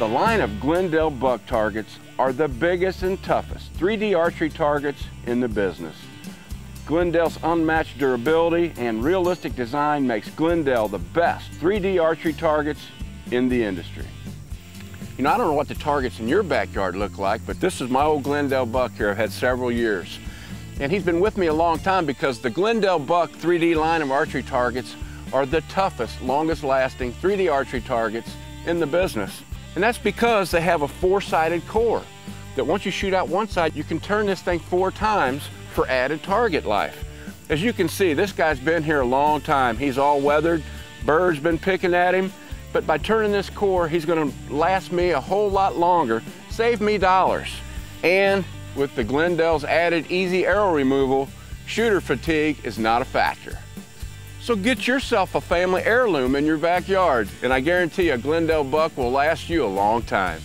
The line of GlenDel buck targets are the biggest and toughest 3D archery targets in the business. GlenDel's unmatched durability and realistic design makes GlenDel the best 3D archery targets in the industry. You know, I don't know what the targets in your backyard look like, but this is my old GlenDel buck here I've had several years. And he's been with me a long time because the GlenDel Buck 3D line of archery targets are the toughest, longest lasting 3D archery targets in the business. And that's because they have a four-sided core that once you shoot out one side, you can turn this thing four times for added target life. As you can see, this guy's been here a long time. He's all weathered, birds been picking at him, but by turning this core, he's gonna last me a whole lot longer, save me dollars. And with the GlenDel's added easy arrow removal, shooter fatigue is not a factor. So get yourself a family heirloom in your backyard, and I guarantee a GlenDel buck will last you a long time.